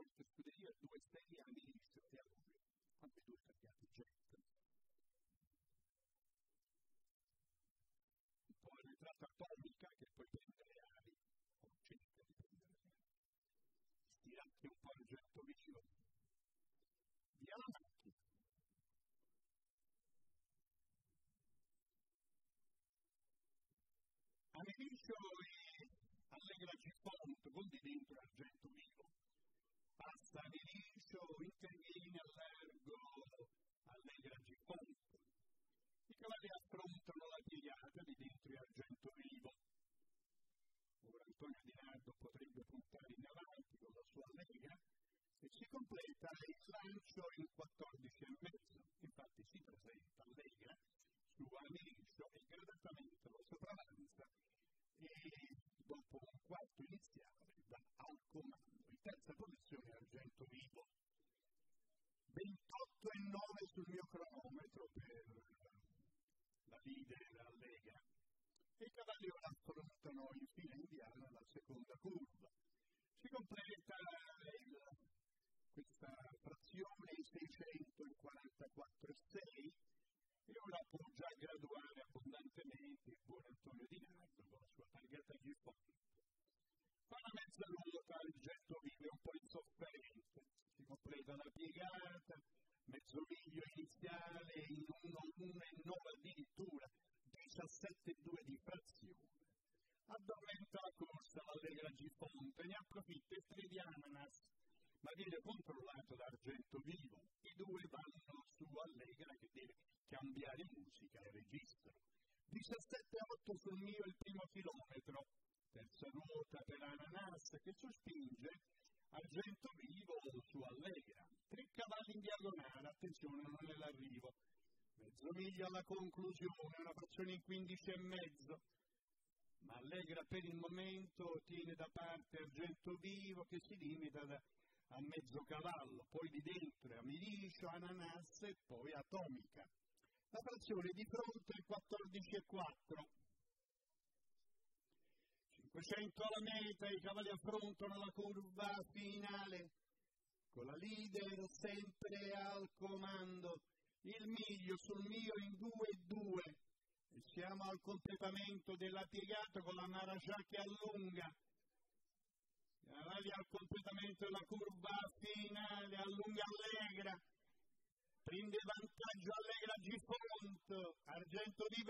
forte scuderia, due a Milizio e a lui, ambedue cambiati jet. Un po' l'entrata atomica che poi prende le ali, o cerca di prendere ali. Stirati un po' il getto vicino. Via la macchina. A Milizio e allegra Gifont, con di dentro argento vivo. Passa a Vinicio, interviene all'ergo, allegra Gifont. I cavalli affrontano la piegata di dentro argento vivo. Ora Antonio Di Nardo potrebbe puntare in avanti con la sua allegra e si completa il lancio in 14 e mezzo. Infatti si presenta allegra su Americcio e gradatamente lo sopravanza e dopo un quarto iniziale va al comando. In terza posizione Argento Vivo. 28 e 9 sul mio cronometro per la leader Allegra. E i cavalli ora affrontano in fila indiana la seconda curva. Si completa il, questa frazione in 600 in 44 e 6 ora può già graduare abbondantemente il buon Antonio Di Nardo con la sua targata Giffoni. Fa la mezza ruota, il getto vive un po' insofferente, si completa la piegata, mezzo miglio iniziale in 1-1 e 9 addirittura, 17-2 di frazione. Addormenta la corsa l'Allegra Gifonte, ne approfitta e tre di Ananas, ma viene controllato Argento Vivo. I due vanno su Allegra che deve cambiare musica e registro. 17-8 sul mio il primo chilometro, terza ruota per Ananas che sospinge Argento Vivo su Allegra. Tre cavalli in diagonale, attenzione non è l'arrivo. Mezzo miglio alla conclusione, una frazione in 15 e mezzo. Ma Allegra per il momento tiene da parte Argento Vivo che si limita da, a mezzo cavallo, poi di dentro a Milicio, Ananas e poi Atomica. La frazione di fronte è 14 e 4. 500 alla meta, i cavalli affrontano la curva finale con la leader sempre al comando, il miglio sul mio in 2 e 2 e siamo al completamento della piegata con la Marajà che allunga. Completamento della curva finale, allunga allegra, prende vantaggio Allegra Gifont, Argento Vivo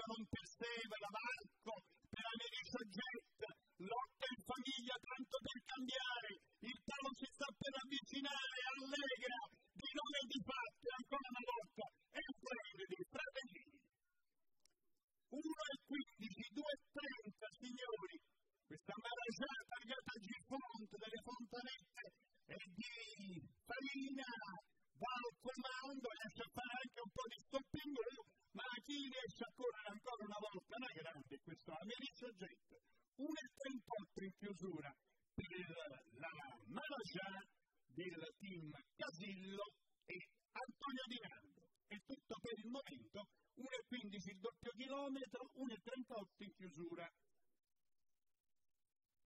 chiusura per la Marajà del team Casillo e Antonio Di Nando. È tutto per il momento, 1,15 il doppio chilometro, 1,38 in chiusura.